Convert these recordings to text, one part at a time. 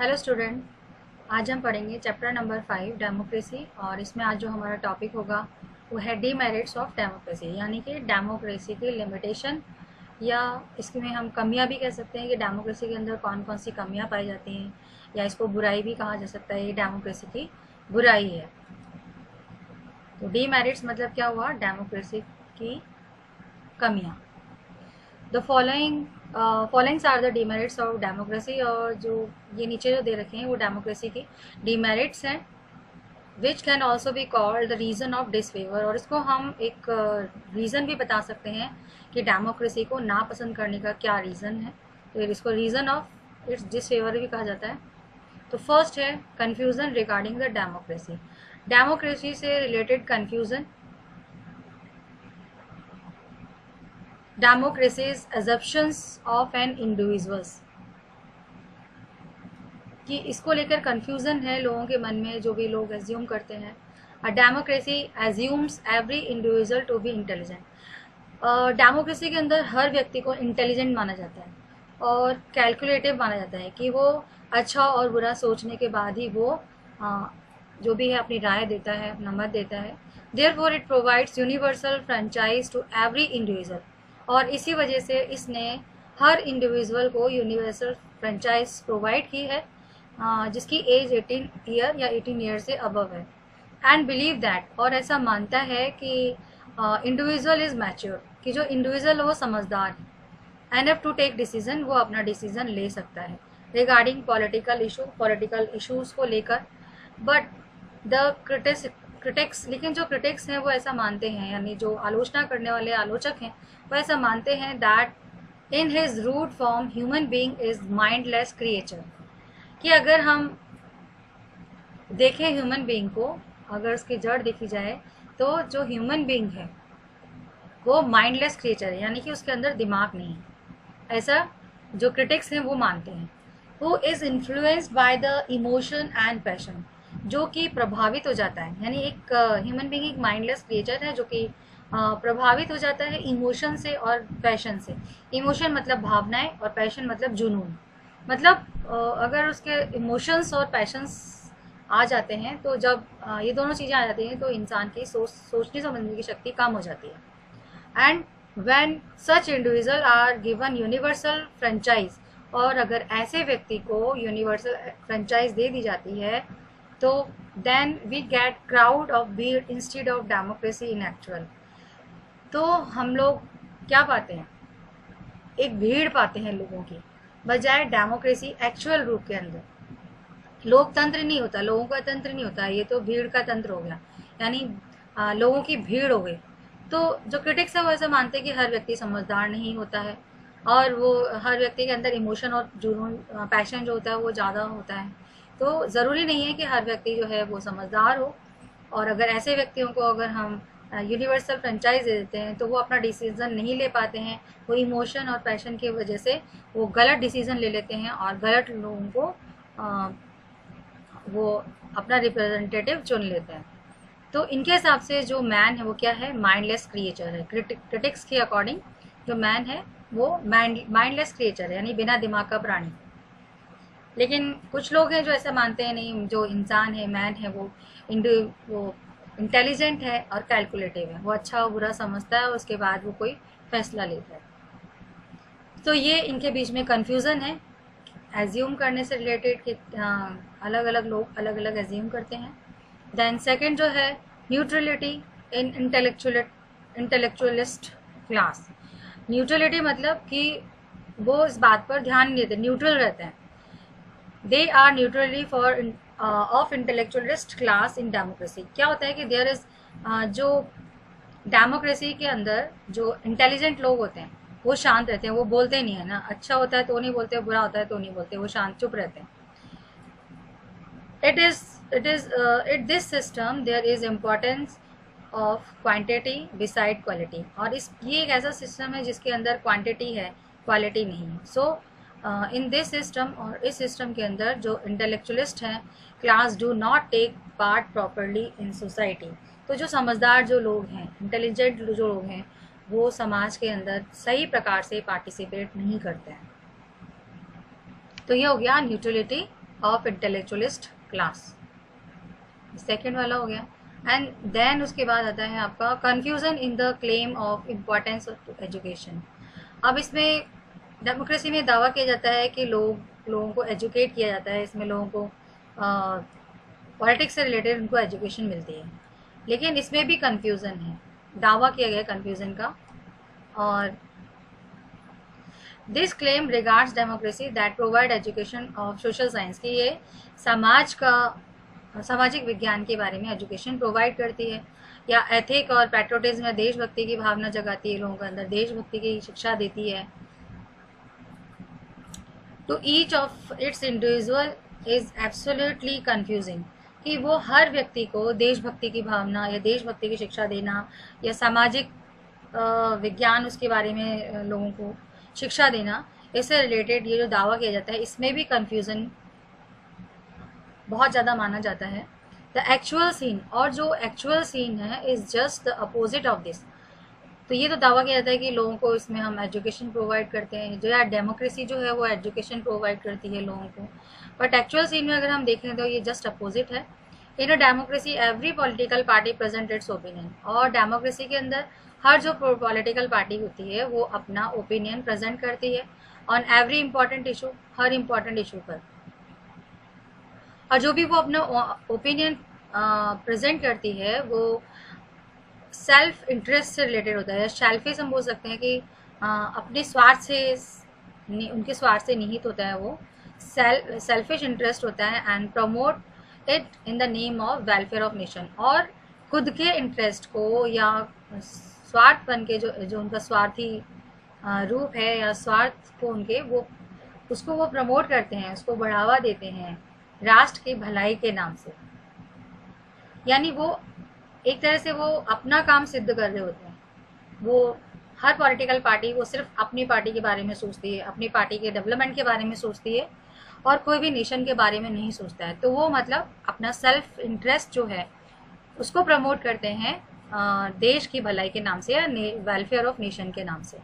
Hello student आज हम पढ़ेंगे चैप्टर नंबर फाइव डेमोक्रेसी और इसमें आज जो हमारा टॉपिक होगा, वो है डीमेरिट्स ऑफ़ डेमोक्रेसी यानी कि डेमोक्रेसी की लिमिटेशन या इसमें हम कमियाँ भी कह सकते हैं कि डेमोक्रेसी के अंदर कौन कौन सी कमियाँ पाई जाती हैं, या इसको बुराई भी कहा जा सकता है, ये डेमोक्रेसी की बुराई है। तो डीमेरिट्स मतलब क्या हुआ? डेमोक्रेसी की कमियाँ। The following followings are the demerits of democracy और जो ये नीचे जो दे रखे हैं वो डेमोक्रेसी की डीमेरिट्स हैं which can also be called the reason of disfavour और इसको हम एक रीज़न भी बता सकते हैं कि डेमोक्रेसी को नापसंद करने का क्या रीज़न है। तो इसको रीज़न ऑफ़ इट्स डिसफेवर भी कहा जाता है। तो फ़र्स्ट है confusion regarding the democracy democracy से related confusion democracies assumptions of an individuals कि इसको लेकर कंफ्यूजन है लोगों के मन में जो भी लोग एज्यूम करते हैं। A democracy assumes every individual to be intelligent democracy के अंदर हर व्यक्ति को इंटेलिजेंट माना जाता है और कैलकुलेटिव माना जाता है कि वो अच्छा और बुरा सोचने के बाद ही वो uh, जो भी है अपनी राय देता है अपना मत देता है। Therefore it provides universal franchise to every individual और इसी वजह से इसने हर इंडिविजुअल को यूनिवर्सल फ्रेंचाइज प्रोवाइड की है जिसकी एज 18 ईयर या 18 ईयर से अबव है। एंड बिलीव दैट और ऐसा मानता है कि इंडिविजुअल इज़ मैच्योर कि जो इंडिविजुअल वो समझदार है। Enough to take decision वो अपना डिसीज़न ले सकता है। Regarding political issue political issues को लेकर। बट द क्रिटिस क्रिटिक्स लेकिन जो क्रिटिक्स हैं वो ऐसा मानते हैं, यानी जो आलोचना करने वाले आलोचक हैं, वो ऐसा मानते हैं that in his root form human being is mindless creature कि अगर हम देखें ह्यूमन बींग को, अगर उसकी जड़ देखी जाए तो जो ह्यूमन बींग है, वो माइंडलेस क्रिएचर है, यानी कि उसके अंदर दिमाग नहीं है। ऐसा जो क्रिटिक्स हैं वो मानते हैं। Who is influenced by the emotion and passion जो कि प्रभावित हो जाता है। यानी एक ह्यूमन बींग एक माइंडलेस क्रिएचर है जो कि प्रभावित हो जाता है इमोशन से और पैशन से। इमोशन मतलब भावनाएँ और पैशन मतलब जुनून। मतलब अगर उसके इमोशंस और पैशंस आ जाते हैं तो जब ये दोनों चीज़ें आ जाती हैं तो इंसान की सोच, सोचने समझने की शक्ति कम हो जाती है। And when such individual are given universal franchise और अगर ऐसे व्यक्ति को यूनिवर्सल फ्रेंचाइज दे दी जाती है तो then we get crowd of भीड़ instead of democracy in actual तो हम लोग क्या पाते हैं? एक भीड़ पाते हैं लोगों की, बजाय डेमोक्रेसी एक्चुअल रूप के अंदर। लोकतंत्र नहीं होता, लोगों का तंत्र नहीं होता, ये तो भीड़ का तंत्र हो गया। यानी लोगों की भीड़ हो गई। तो जो क्रिटिक्स है वो ऐसा मानते हैं कि हर व्यक्ति समझदार नहीं होता है, और वो हर व्यक्ति के अंदर इमोशन और जुनून पैशन जो होता है वो ज़्यादा होता है। तो ज़रूरी नहीं है कि हर व्यक्ति जो है वो समझदार हो। और अगर ऐसे व्यक्तियों को अगर हम यूनिवर्सल फ्रेंचाइज दे देते हैं तो वो अपना डिसीज़न नहीं ले पाते हैं। वो इमोशन और पैशन की वजह से वो गलत डिसीज़न ले लेते हैं और गलत लोगों को आ, वो अपना रिप्रेजेंटेटिव चुन लेते हैं। तो इनके हिसाब से जो मैन है वो क्या है? माइंडलेस क्रिएचर है। क्रिटिक्स के अकॉर्डिंग जो मैन है वो माइंडलेस क्रिएचर है यानी बिना दिमाग का प्राणी। लेकिन कुछ लोग हैं जो ऐसा मानते हैं नहीं, जो इंसान है मैन है, वो वो इंटेलिजेंट है और कैलकुलेटिव है। वो अच्छा और बुरा समझता है और उसके बाद वो कोई फैसला लेता है। तो ये इनके बीच में कन्फ्यूज़न है। एज्यूम करने से रिलेटेड कि अलग अलग लोग अलग अलग एज्यूम करते हैं। देन सेकेंड जो है neutrality in intellectual intellectualist class neutrality मतलब कि वो इस बात पर ध्यान नहीं देते न्यूट्रल रहते हैं। They are neutrally for of intellectualist class in democracy क्या होता है कि देयर इज़ uh, जो डेमोक्रेसी के अंदर जो इंटेलिजेंट लोग होते हैं वो शांत रहते हैं वो बोलते नहीं है ना। अच्छा होता है तो नहीं बोलते बुरा होता है तो नहीं बोलते वो शांत चुप रहते हैं। It is it is it this system there is importance of quantity beside quality और इस ये एक ऐसा सिस्टम है जिसके अंदर क्वांटिटी है क्वालिटी नहीं है। So so, in this system और इस सिस्टम के अंदर जो इंटेलेक्चुअलिस्ट हैं class do not take part properly in society तो जो समझदार जो लोग हैं इंटेलिजेंट जो लोग हैं, वो समाज के अंदर सही प्रकार से पार्टिसिपेट नहीं करते हैं। तो ये हो गया neutrality of intellectualist class second वाला हो गया। एंड देन उसके बाद आता है आपका confusion in the claim of importance of education अब इसमें डेमोक्रेसी में दावा किया जाता है कि लोग, लोगों को एजुकेट किया जाता है, इसमें लोगों को पॉलिटिक्स से रिलेटेड उनको एजुकेशन मिलती है। लेकिन इसमें भी कन्फ्यूज़न है। दावा किया गया कन्फ्यूज़न का। और this claim regards democracy that provide education of social science की ये समाज का, सामाजिक विज्ञान के बारे में एजुकेशन प्रोवाइड करती है। या एथिक और पैट्रोटिज्म या देशभक्ति की भावना जगाती है लोगों के अंदर, देशभक्ति की शिक्षा देती है। To each of its individual is absolutely confusing कि वो हर व्यक्ति को देशभक्ति की भावना या देशभक्ति की शिक्षा देना या सामाजिक विज्ञान उसके बारे में लोगों को शिक्षा देना, इससे रिलेटेड ये जो दावा किया जाता है, इसमें भी कन्फ्यूज़न बहुत ज़्यादा माना जाता है। द एक्चुअल सीन और जो एक्चुअल सीन है is just the opposite of this तो ये तो दावा किया जाता है कि लोगों को इसमें हम एजुकेशन प्रोवाइड करते हैं। जो यार डेमोक्रेसी जो है वो एजुकेशन प्रोवाइड करती है लोगों को। बट एक्चुअल सीन में अगर हम देखें तो ये जस्ट अपोजिट है। In a democracy every political party present its opinion और डेमोक्रेसी के अंदर हर जो पॉलिटिकल पार्टी होती है, वो अपना ओपिनियन प्रेजेंट करती है ऑन एवरी इंपॉर्टेंट इशू हर इंपॉर्टेंट इशू पर। और जो भी वो अपना ओपिनियन प्रेजेंट करती है, वो सेल्फ इंटरेस्ट से रिलेटेड होता है। सेल्फिश हम बोल सकते हैं कि आ, अपने स्वार्थ से उनके स्वार्थ से निहित होता है वो। सेल्फ सेल्फिश इंटरेस्ट होता है and promote it in the name of welfare of nation और खुद के इंटरेस्ट को या स्वार्थ बन के जो जो उनका स्वार्थी रूप है या स्वार्थ को उनके वो उसको वो प्रमोट करते हैं उसको बढ़ावा देते हैं राष्ट्र की भलाई के नाम से। यानी वो एक तरह से वो अपना काम सिद्ध कर रहे होते हैं। वो हर पॉलिटिकल पार्टी वो सिर्फ़ अपनी पार्टी के बारे में सोचती है, अपनी पार्टी के डेवलपमेंट के बारे में सोचती है और कोई भी नेशन के बारे में नहीं सोचता है। तो वो मतलब अपना सेल्फ इंटरेस्ट जो है, उसको प्रमोट करते हैं देश की भलाई के नाम से या वेलफेयर ऑफ़ नेशन के नाम से।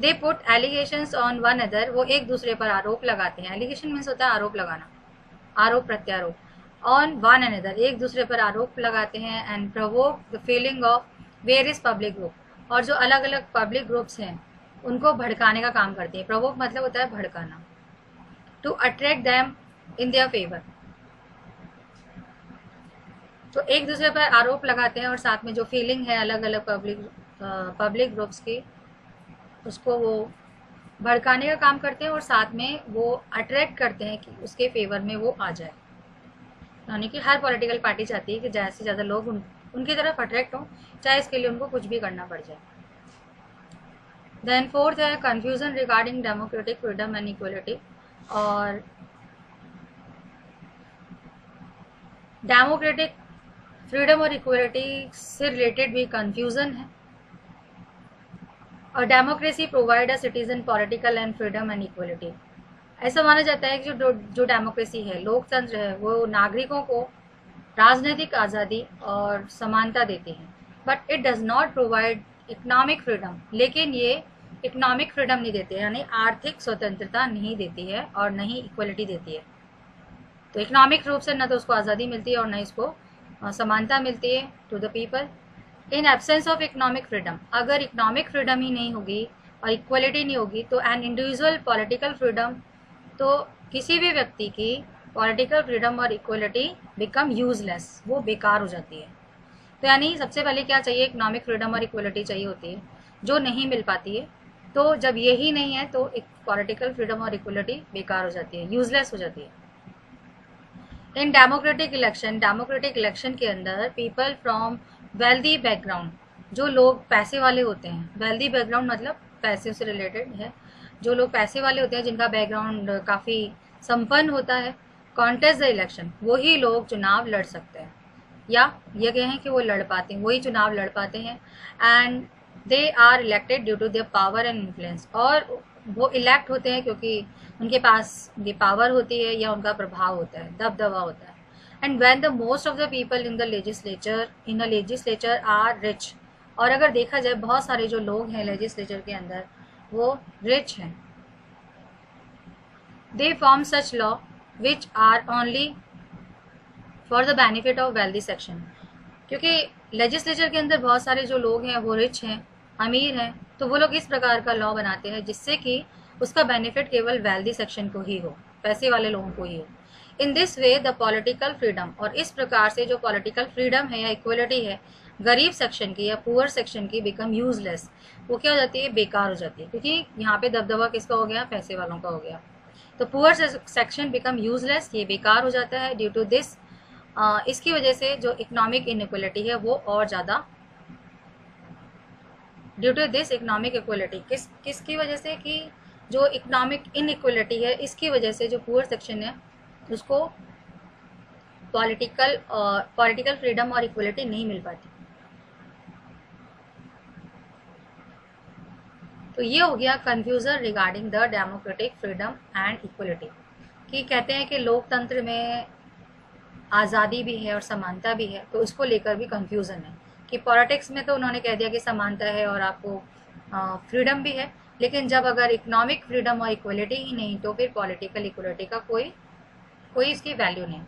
They put allegation on one other वो एक दूसरे पर आरोप लगाते हैं। एलिगेशन मीन्स होता है आरोप लगाना, आरोप प्रत्यारोप। ऑन वन अनदर एक दूसरे पर आरोप लगाते हैं and provoke the feeling of various public group और जो अलग अलग पब्लिक ग्रुप्स हैं, उनको भड़काने का काम करते हैं। प्रवोक मतलब होता है भड़काना। To attract them in their favour तो एक दूसरे पर आरोप लगाते हैं और साथ में जो फीलिंग है अलग अलग पब्लिक पब्लिक ग्रुप्स की, उसको वो भड़काने का काम करते हैं और साथ में वो अट्रैक्ट करते हैं कि उसके फेवर में वो आ जाए। यानी कि हर पॉलिटिकल पार्टी चाहती है कि ज़्यादा से ज़्यादा लोग उन, उनकी तरफ़ अट्रैक्ट हों, चाहे इसके लिए उनको कुछ भी करना पड़ जाए। देन फोर्थ है confusion regarding democratic freedom and equality और डेमोक्रेटिक फ्रीडम और इक्वलिटी से रिलेटेड भी कंफ्यूजन है। और democracy provide a citizen political and freedom and equality ऐसा माना जाता है कि जो जो डेमोक्रेसी है, लोकतंत्र है, वो नागरिकों को राजनीतिक आज़ादी और समानता देती है। But it does not provide economic freedom लेकिन ये इकोनॉमिक फ्रीडम नहीं देते यानी आर्थिक स्वतंत्रता नहीं देती है और न ही इक्वलिटी देती है। तो इकोनॉमिक रूप से न तो उसको आज़ादी मिलती है और न इसको समानता मिलती है to the people in absence of economic freedom अगर इकोनॉमिक फ्रीडम ही नहीं होगी और इक्वलिटी नहीं होगी तो एन इंडिविजुअल पॉलिटिकल फ्रीडम तो किसी भी व्यक्ति की पॉलिटिकल फ्रीडम और इक्वलिटी बिकम यूजलेस वो बेकार हो जाती है। तो यानी सबसे पहले क्या चाहिए? इकोनॉमिक फ्रीडम और इक्वलिटी चाहिए होती है। जो नहीं मिल पाती है तो जब यही नहीं है तो एक पॉलिटिकल फ्रीडम और इक्वलिटी बेकार हो जाती है यूजलेस हो जाती है। In democratic election democratic election के अंदर पीपल फ्रॉम वेल्दी बैकग्राउंड जो लोग पैसे वाले होते हैं वेल्दी बैकग्राउंड मतलब पैसे से रिलेटेड है जो लोग पैसे वाले होते हैं, जिनका बैकग्राउंड काफ़ी संपन्न होता है कॉन्टेस्ट द इलेक्शन वही लोग चुनाव लड़ सकते हैं। या ये कहें कि वो लड़ पाते हैं, वही चुनाव लड़ पाते हैं। And they are elected due to their power and influence और वो इलेक्ट होते हैं क्योंकि उनके पास ये पावर होती है या उनका प्रभाव होता है, दबदबा होता है। And when the most of the people in the legislature in the legislature are rich और अगर देखा जाए, बहुत सारे जो लोग हैं लेजिस्लेचर के अंदर वो रिच हैं। They form such law which are only for the benefit of wealthy section क्योंकि लेजिस्लेचर के अंदर बहुत सारे जो लोग हैं, वो रिच हैं, अमीर हैं तो वो लोग इस प्रकार का लॉ बनाते हैं जिससे कि उसका बेनिफिट केवल वेल्दी सेक्शन को ही हो, पैसे वाले लोगों को ही हो। In this way the political freedom और इस प्रकार से जो पॉलिटिकल फ्रीडम है या इक्वलिटी है गरीब सेक्शन की या पुअर सेक्शन की बिकम यूजलेस वो क्या हो जाती है? बेकार हो जाती है। क्योंकि यहाँ पे दबदबा किसका हो गया? पैसे वालों का हो गया। तो पुअर सेक्शन बिकम यूजलेस ये बेकार हो जाता है ड्यू टू दिस इसकी वजह से जो इकोनॉमिक इनक्वलिटी है, वो और ज़्यादा due to this economic equality किस, किसकी वजह से कि जो इकोनॉमिक इनक्वलिटी है, इसकी वजह से जो पुअर सेक्शन है, उसको पॉलिटिकल पॉलिटिकल फ्रीडम और इक्वलिटी नहीं मिल पाती। तो ये हो गया confusion regarding the democratic freedom and equality कि कहते हैं कि लोकतंत्र में आज़ादी भी है और समानता भी है तो उसको लेकर भी कंफ्यूजन है। कि पॉलिटिक्स में तो उन्होंने कह दिया कि समानता है और आपको फ्रीडम भी है, लेकिन जब अगर इकोनॉमिक फ्रीडम और इक्वलिटी ही नहीं तो फिर पॉलिटिकल इक्वलिटी का कोई कोई इसकी वैल्यू नहीं।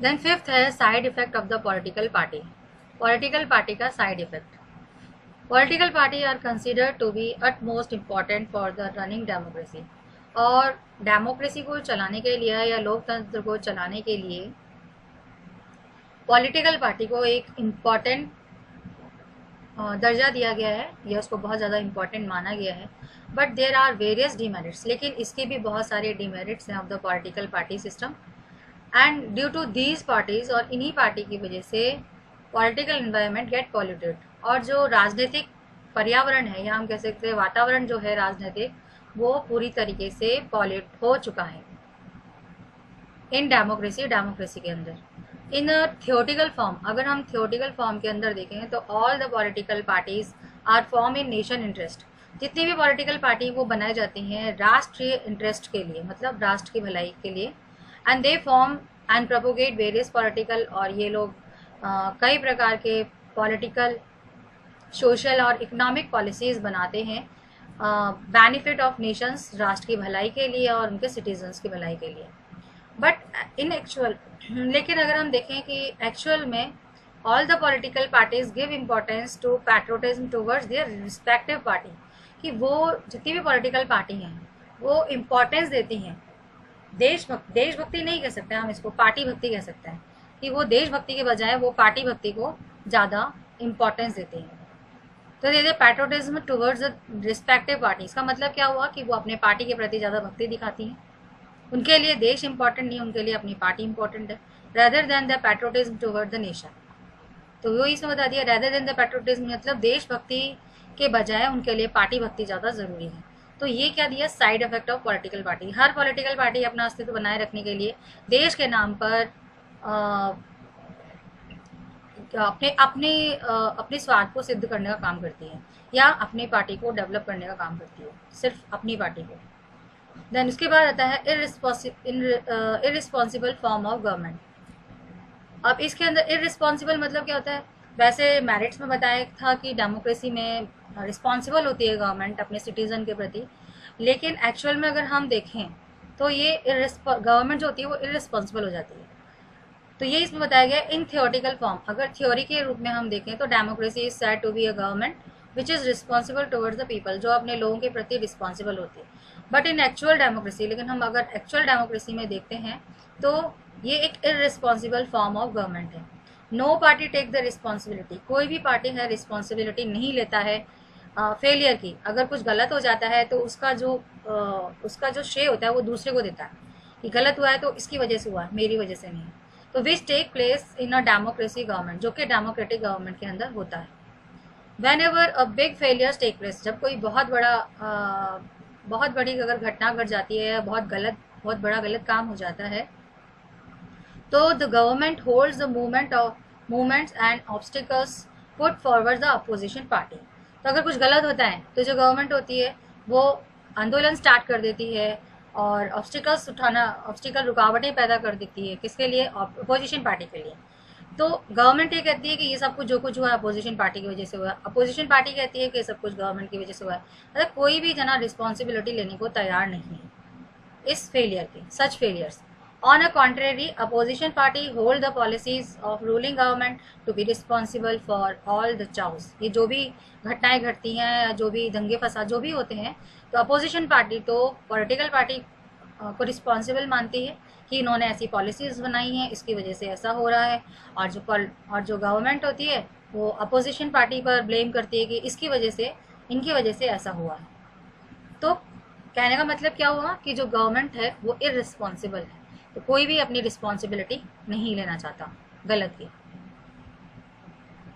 देन फिफ्थ है side effect of the political party political party का side effect political party are consider to be at most important for the running democracy और डेमोक्रेसी को चलाने के लिए या लोकतंत्र को चलाने के लिए पॉलिटिकल पार्टी को एक इंपॉर्टेंट दर्जा दिया गया है। या उसको बहुत ज़्यादा इंपॉर्टेंट माना गया है। But there are various demerits लेकिन इसके भी बहुत सारे डिमेरिट्स हैं of the political party system and due to these parties और इन्हीं पार्टी की वजह से पॉलिटिकल इन्वायरमेंट गेट पॉल्यूटेड और जो राजनीतिक पर्यावरण है या हम कह सकते हैं वातावरण जो है राजनीतिक वो पूरी तरीके से पॉल्यूट हो चुका है। इन डेमोक्रेसी डेमोक्रेसी के अंदर। इन थियोटिकल फॉर्म अगर हम थियोटिकल फॉर्म के अंदर देखें तो all the political parties are form in nation interest जितनी भी पॉलिटिकल पार्टी वो बनाई जाती हैं राष्ट्रीय इंटरेस्ट के लिए मतलब राष्ट्र की भलाई के लिए। And they form and propagate various political और ये लोग आ, कई प्रकार के पॉलिटिकल सोशल और इकोनॉमिक पॉलिसीज़ बनाते हैं बेनिफिट ऑफ़ नेशंस राष्ट्र की भलाई के लिए और उनके सिटीजन्स की भलाई के लिए। बट इन एक्चुअल लेकिन अगर हम देखें कि एक्चुअल में all the political parties give importance to patriotism towards their respective party कि वो जितनी भी पॉलिटिकल पार्टी हैं, वो इम्पोर्टेंस देती हैं। देशभक्ति देशभक्ति नहीं कह सकते हम इसको, पार्टी भक्ति कह सकते हैं। कि वो देशभक्ति के बजाय वो पार्टी भक्ति को ज़्यादा इम्पोर्टेंस देते हैं। तो they patriotism towards the respective party इसका मतलब क्या हुआ कि वो अपने पार्टी के प्रति ज़्यादा भक्ति दिखाती हैं। उनके लिए देश इंपॉर्टेंट नहीं उनके लिए अपनी पार्टी इंपॉर्टेंट है। Rather than the patriotism toward the nation तो वो इसमें बता दिया रेदर देन द पेट्रोटिज्म मतलब देशभक्ति के बजाय उनके लिए पार्टी भक्ति ज़्यादा ज़रूरी है। तो ये क्या दिया? Side effect of political party her political party अपना अस्तित्व बनाए रखने के लिए देश के नाम पर अपने अपने अपने स्वार्थ को सिद्ध करने का काम करती है या अपनी पार्टी को डेवलप करने का काम करती है? सिर्फ़ अपनी पार्टी को। देन उसके बाद आता है इरिस्पॉन्सिबल फॉर्म ऑफ़ गवर्नमेंट अब इसके अंदर इरिस्पॉन्सिबल मतलब क्या होता है? वैसे मेरिट्स में बताया था कि डेमोक्रेसी में रिस्पॉन्सिबल होती है गवर्नमेंट अपने सिटीजन के प्रति, लेकिन एक्चुअल में अगर हम देखें तो ये गवर्नमेंट जो होती है वो इरिस्पॉन्सिबल हो जाती है। तो ये इसमें बताया गया इन थियोटिकल फॉर्म अगर थ्योरी के रूप में हम देखें तो democracy is set to be a government which is responsible towards the people जो अपने लोगों के प्रति रिस्पॉन्सिबल होती है। बट इन एक्चुअल डेमोक्रेसी लेकिन हम अगर एक्चुअल डेमोक्रेसी में देखते हैं तो ये एक इरिस्पॉन्सिबल फॉर्म ऑफ़ गवर्नमेंट है। No party take the responsibility कोई भी पार्टी है रिस्पॉन्सिबिलिटी नहीं लेता है फेलियर uh, की। अगर कुछ गलत हो जाता है तो उसका जो uh, उसका जो श्रेय होता है वो दूसरे को देता है कि गलत हुआ है तो इसकी वजह से हुआ है मेरी वजह से नहीं। तो which take place in a democracy government जो कि डेमोक्रेटिक गवर्नमेंट के अंदर होता है। Whenever a big failures take place जब कोई बहुत बड़ा uh, बहुत बड़ी अगर घटना घट जाती है बहुत गलत बहुत बड़ा गलत काम हो जाता है तो the government hold the movement of movements and obstacles put forward the opposition party तो अगर कुछ गलत होता है तो जो गवर्नमेंट होती है वो आंदोलन स्टार्ट कर देती है और ऑब्स्टिकल्स उठाना ऑब्स्टिकल रुकावटें पैदा कर देती है। किसके लिए? अपोजिशन पार्टी के लिए। तो गवर्नमेंट ये कहती है कि ये सब कुछ जो कुछ हुआ है अपोजिशन पार्टी की वजह से हुआ है। अपोजिशन पार्टी कहती है कि ये सब कुछ गवर्नमेंट की वजह से हुआ है। मतलब कोई भी जना रिस्पॉन्सिबिलिटी लेने को तैयार नहीं है। इस फेलियर के such failures on a contrary opposition party hold the policies of ruling government to be responsible for all the chaos ये जो भी घटनाएँ घटती हैं या जो भी दंगे फसाद जो भी होते हैं तो अपोजिशन पार्टी तो पॉलिटिकल पार्टी को रिस्पॉन्सिबल मानती है कि इन्होंने ऐसी पॉलिसीज़ बनाई हैं, इसकी वजह से ऐसा हो रहा है। और जो और जो गवर्नमेंट होती है, वो अपोजिशन पार्टी पर ब्लेम करती है कि इसकी वजह से, इनकी वजह से ऐसा हुआ है। तो कहने का मतलब क्या हुआ कि जो गवर्नमेंट है, वो इरिस्पॉन्सिबल है। तो कोई भी अपनी रिस्पॉन्सिबिलिटी नहीं लेना चाहता। गलत की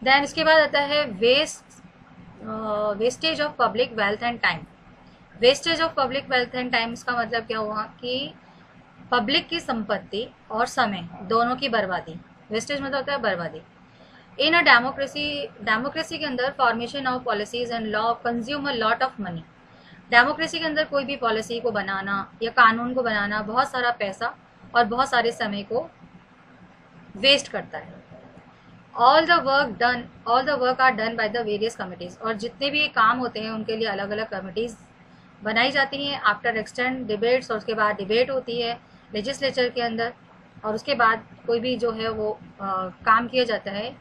देन इसके बाद आता है waste wastage of public wealth and time wastage of public wealth and times का मतलब क्या हुआ कि पब्लिक की संपत्ति और समय दोनों की बर्बादी। वेस्टेज मतलब होता है बर्बादी। इन अ डेमोक्रेसी डेमोक्रेसी के अंदर formation of policies and law consume a lot of money democracy के अंदर कोई भी पॉलिसी को बनाना या कानून को बनाना बहुत सारा पैसा और बहुत सारे समय को वेस्ट करता है। All the work done all the work are done by the various committees और जितने भी काम होते हैं उनके लिए अलग अलग कमिटीज़ बनाई जाती हैं आफ्टर एक्सटेंड डिबेट्स और उसके बाद डिबेट होती है लेजिस्लेचर के अंदर और उसके बाद कोई भी जो है वो आ, काम किया जाता है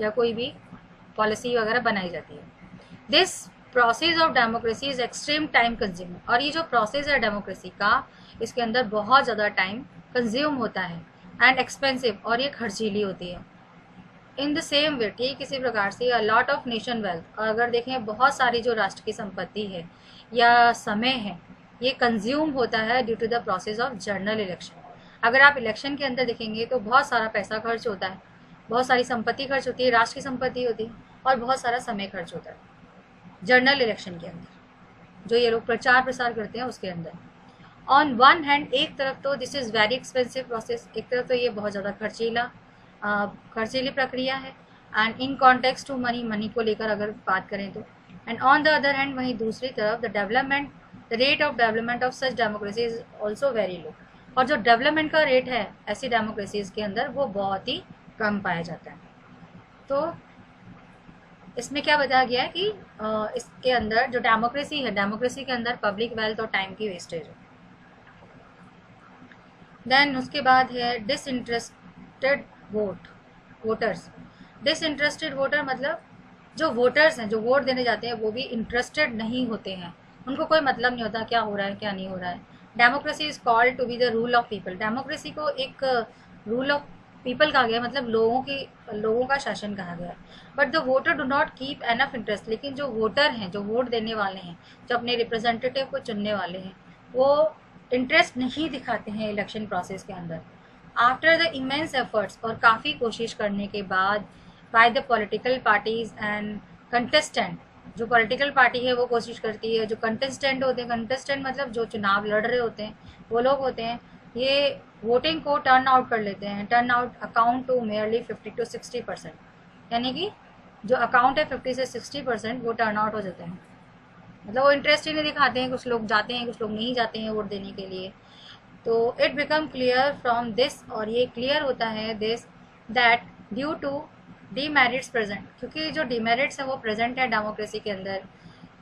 या कोई भी पॉलिसी वगैरह बनाई जाती है। This process of democracy is extreme time consume और ये जो प्रोसेस है डेमोक्रेसी का इसके अंदर बहुत ज़्यादा टाइम कंज्यूम होता है एंड एक्सपेंसिव और ये खर्चीली होती है। इन द सेम वे ठीक इसी प्रकार से लॉट ऑफ़ नेशन वेल्थ और अगर देखें बहुत सारी जो राष्ट्र की संपत्ति है या समय है, ये कंज्यूम होता है due to the process of general election अगर आप इलेक्शन के अंदर देखेंगे तो बहुत सारा पैसा खर्च होता है, बहुत सारी संपत्ति खर्च होती है, राष्ट्र की संपत्ति होती है और बहुत सारा समय खर्च होता है जर्नल इलेक्शन के अंदर, जो ये लोग प्रचार प्रसार करते हैं उसके अंदर. ऑन वन हैंड एक तरफ़ तो this is very expensive process एक तरफ़ तो ये बहुत ज़्यादा खर्चीला खर्चीली प्रक्रिया है. And in context to money money को लेकर अगर बात करें तो and on the other hand वहीं दूसरी तरफ़ the development the rate of development of such democracy is also very low और जो डेवलपमेंट का रेट है, ऐसी डेमोक्रेसीज के अंदर, वो बहुत ही कम पाया जाता है। तो इसमें क्या बताया गया है कि इसके अंदर जो डेमोक्रेसी है डेमोक्रेसी के अंदर पब्लिक वेल्थ और टाइम की वेस्टेज है। देन उसके बाद है disinterested vote voters disinterested voter मतलब जो वोटर्स हैं, जो वोट देने जाते हैं, वो भी इंटरेस्टेड नहीं होते हैं। उनको कोई मतलब नहीं होता क्या हो रहा है, क्या नहीं हो रहा है। Democracy is called to be the rule of people democracy को एक रूल ऑफ़ पीपल कहा गया मतलब लोगों की, लोगों का शासन कहा गया but the voter do not keep enough interest लेकिन जो वोटर हैं, जो वोट देने वाले हैं, जो अपने रिप्रेजेंटेटिव को चुनने वाले हैं, वो इंटरेस्ट नहीं दिखाते हैं इलेक्शन प्रोसेस के अंदर। आफ्टर द इमेंस एफर्ट्स और काफ़ी कोशिश करने के बाद by the political parties and contestant जो पॉलिटिकल पार्टी है, वो कोशिश करती है। जो कंटेस्टेंट होते हैं कंटेस्टेंट मतलब जो चुनाव लड़ रहे होते हैं, वो लोग होते हैं, ये वोटिंग को टर्न आउट कर लेते हैं। Turn out account to merely fifty to sixty percent यानी कि जो अकाउंट है फिफ्टी से सिक्सटी परसेंट वो टर्न आउट हो जाते हैं। मतलब वो इंटरेस्ट ही नहीं दिखाते हैं, कुछ लोग जाते हैं, कुछ लोग नहीं जाते हैं वोट देने के लिए। तो it become clear from this और ये क्लियर होता है this that due to demerits present क्योंकि जो डीमेरिट्स है वो प्रेजेंट है डेमोक्रेसी के अंदर।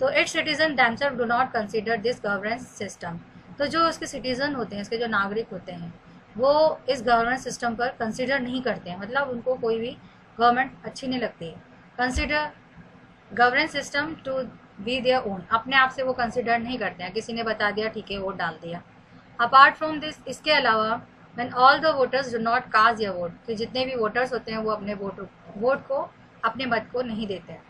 तो its citizen themselves do not consider this governance system तो जो उसके सिटीजन होते हैं इसके जो नागरिक होते हैं, वो इस गवर्नेंस सिस्टम पर कंसिडर नहीं करते हैं। मतलब उनको कोई भी गवर्नमेंट अच्छी नहीं लगती है। Consider governance system to be their own अपने आप से वो कंसिडर नहीं करते हैं। किसी ने बता दिया, ठीक है, वोट डाल दिया। अपार्ट फ्रॉम दिस इसके अलावा when all the voters do not cause या वोट कि जितने भी वोटर्स होते हैं, वो अपने वोट वोट को, अपने मत को नहीं देते हैं।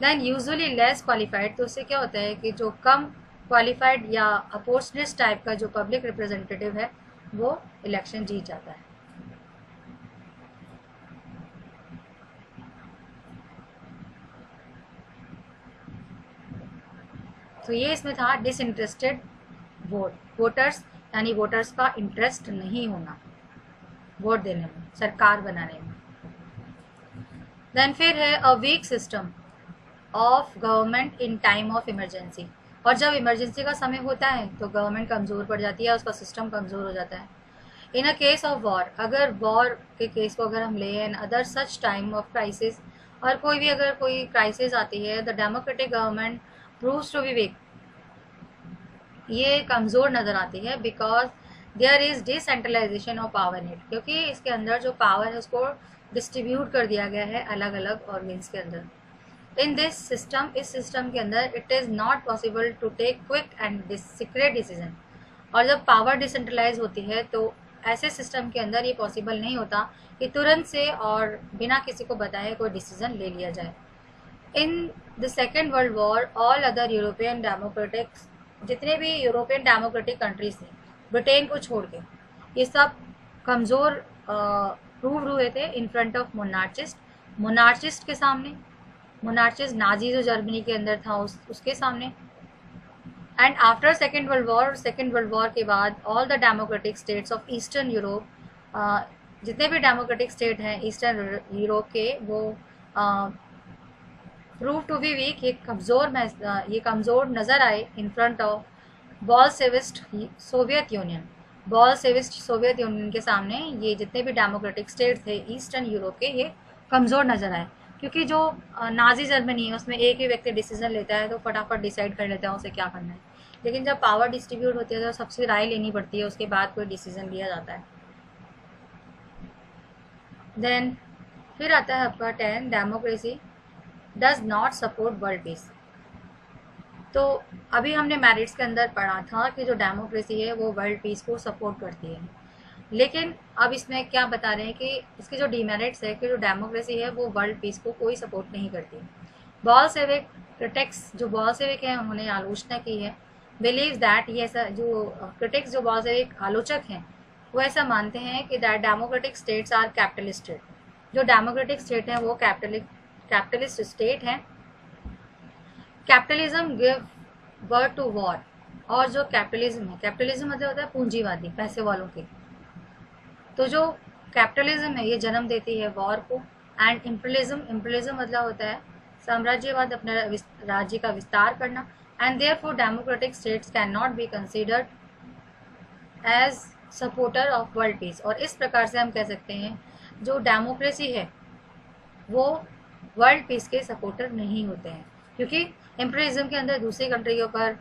दैन यूजली लेस क्वालिफाइड तो उससे क्या होता है कि जो कम क्वालिफाइड या अपोर्सनिस्ट टाइप का जो पब्लिक रिप्रेजेंटेटिव है, वो इलेक्शन जीत जाता है। तो ये इसमें था डिसइंटरेस्टेड वोट वोटर्स यानी वोटर्स का इंटरेस्ट नहीं होना वोट देने में, सरकार बनाने में। देन फिर है a weak system of government in time of emergency और जब इमरजेंसी का समय होता है तो गवर्नमेंट कमज़ोर पड़ जाती है उसका सिस्टम कमज़ोर हो जाता है। In a case of war अगर वॉर के केस को अगर हम ले and other such time of crisis और कोई भी अगर कोई क्राइसिस आती है the democratic government proves to be weak ये कमज़ोर नज़र आती है because there is decentralization of power net क्योंकि इसके अंदर जो पावर है, उसको डिस्ट्रीब्यूट कर दिया गया है अलग अलग ऑर्गेन्स के अंदर। इन दिस सिस्टम इस सिस्टम के अंदर it is not possible to take quick and secret decision और जब पावर डिसेंट्रलाइज होती है तो ऐसे सिस्टम के अंदर ये पॉसिबल नहीं होता कि तुरंत से और बिना किसी को बताए कोई डिसीज़न ले लिया जाए। In the second world war all other European democratics जितने भी यूरोपियन डेमोक्रेटिक कंट्रीज़ थे ब्रिटेन को छोड़ के, ये सब कमज़ोर प्रूव हुए थे इन फ्रंट ऑफ़ मोनार्चिस्ट मोनार्चिस्ट के सामने. मोनार्चिस्ट नाजी जो जर्मनी के अंदर था उस, उसके सामने. And after second world war second world war के बाद all the democratic states of Eastern Europe जितने भी डेमोक्रेटिक स्टेट हैं ईस्टर्न यूरोप के, वो प्रूव टू बी वीक ये कमज़ोर ये कमज़ोर नज़र आए in front of Bolshevist Soviet Union Bolshevist Soviet Union के सामने ये जितने भी डेमोक्रेटिक स्टेट थे ईस्टर्न यूरोप के, ये कमज़ोर नज़र आए। क्योंकि जो नाजी जर्मनी है, उसमें एक ही व्यक्ति डिसीज़न लेता है तो फटाफट डिसाइड कर लेता है, उसे क्या करना है। लेकिन जब पावर डिस्ट्रीब्यूट होती है तो सबसे राय लेनी पड़ती है, उसके बाद कोई डिसीज़न लिया जाता है। देन फिर आता है आपका then democracy does not support world peace तो अभी हमने मैरिट्स के अंदर पढ़ा था कि जो डेमोक्रेसी है, वो वर्ल्ड पीस को सपोर्ट करती है। लेकिन अब इसमें क्या बता रहे हैं कि इसके जो डीमेरिट्स है, कि जो डेमोक्रेसी है, वो वर्ल्ड पीस को कोई सपोर्ट नहीं करती। बॉल सेविक क्रिटिक्स जो बॉल सेविक है, उन्होंने आलोचना की है। बिलीव दैट ये ऐसा जो क्रिटिक्स जो बॉल सेविक आलोचक हैं, वो ऐसा मानते हैं कि that democratic states are capitalist जो डेमोक्रेटिक स्टेट हैं, वो कैपिटलिस्ट स्टेट हैं। Capitalism give birth to war और जो कैपिटलिज्म है कैपिटलिज्म मतलब होता है पूंजीवादी, पैसे वालों के। तो जो कैपिटलिज्म है, ये जन्म देती है वॉर को। एंड इम्पलिज्म इम्पलिज्म मतलब होता है साम्राज्यवाद, अपने राज्य का विस्तार करना। And therefore democratic states can not be considered as supporter of world peace और इस प्रकार से हम कह सकते हैं, जो डेमोक्रेसी है, वो वर्ल्ड पीस के सपोर्टर नहीं होते हैं। क्योंकि एम्प्रिज्म के अंदर दूसरी कंट्रियों पर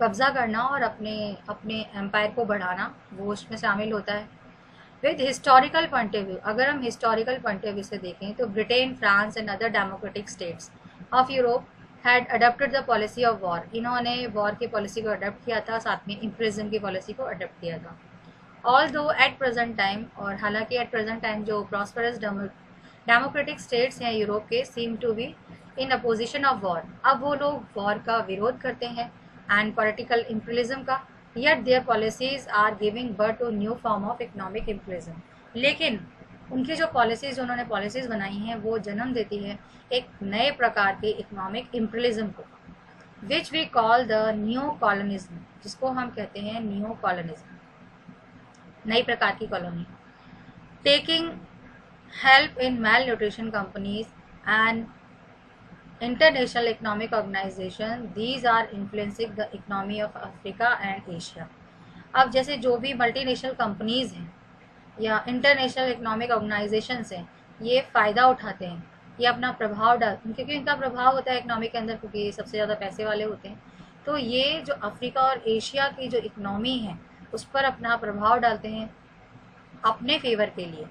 कब्जा करना और अपने अपने एम्पायर को बढ़ाना, वो उसमें शामिल होता है। With historical point of view अगर हम हिस्टोरिकल पॉइंट ऑफ़ व्यू से देखें तो Britain France and other democratic states of Europe had adopted the policy of war इन्होंने वॉर की पॉलिसी को अडोप्ट किया था, साथ में इम्प्रिज्म की पॉलिसी को अडोप्ट किया था। ऑल दो एट प्रेजेंट टाइम और हालाँकि एट प्रेजेंट टाइम जो प्रॉस्परस डेमोक्रेटिक स्टेट्स हैं यूरोप के seem to be in opposition of war अब वो लोग वॉर का विरोध करते हैं एंड पॉलिटिकल इम्प्रिज्म का। Yet their policies are giving birth to new form of economic imperialism. लेकिन उनकी जो पॉलिसीज़ उन्होंने पॉलिसीज़ बनाई हैं, वो जन्म देती है एक नए प्रकार के इकोनॉमिक इम्परलिज्म को which we call the new colonialism जिसको हम कहते हैं न्यू कॉलोनिज्म नई प्रकार की colony taking help in multinational companies and international economic organization, these are influencing the economy of Africa and Asia. अब जैसे जो भी मल्टीनेशनल कंपनीज़ हैं, या इंटरनेशनल इकोनॉमिक ऑर्गेनाइजेशन हैं, ये फ़ायदा उठाते हैं, ये अपना प्रभाव डाल क्योंकि इनका प्रभाव होता है इकोनॉमी के अंदर, क्योंकि ये सबसे ज़्यादा पैसे वाले होते हैं। तो ये जो अफ्रीका और एशिया की जो इकनॉमी है, उस पर अपना प्रभाव डालते हैं अपने फेवर के लिए।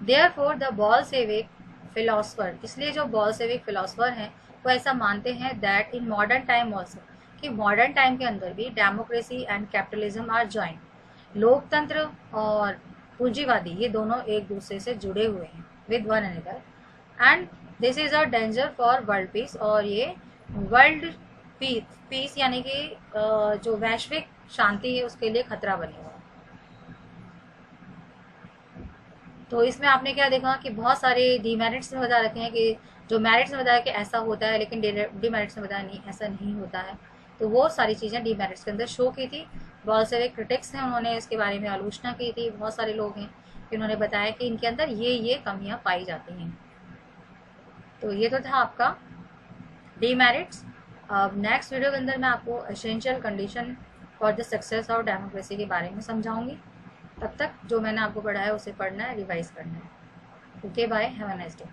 Therefore the Bolshevik philosopher इसलिए जो बॉल सेविक फिलोसफर हैं, वो ऐसा मानते हैं that in modern time also कि मॉडर्न टाइम के अंदर भी democracy and capitalism are joint लोकतंत्र और पूंजीवादी ये दोनों एक दूसरे से जुड़े हुए हैं with one another and this is a danger for world peace और ये वर्ल्ड पीस पीस यानी कि जो वैश्विक शांति है, उसके लिए खतरा बने हुआ तो इसमें आपने क्या देखा कि बहुत सारे डीमेरिट्स में बता रखे हैं कि जो मेरिट्स में बताया कि ऐसा होता है, लेकिन डीमेरिट्स में बताया नहीं, ऐसा नहीं होता है। तो वो सारी चीज़ें डीमेरिट्स के अंदर शो की थी। बहुत सारे क्रिटिक्स हैं, उन्होंने इसके बारे में आलोचना की थी। बहुत सारे लोग हैं कि उन्होंने बताया कि इनके अंदर ये ये कमियाँ पाई जाती हैं। तो ये तो था आपका डीमेरिट्स अब नेक्स्ट वीडियो के अंदर मैं आपको essential condition for the success of democracy के बारे में समझाऊँगी। तब तक जो मैंने आपको पढ़ाया उसे पढ़ना है रिवाइज करना है। Okay bye have a nice day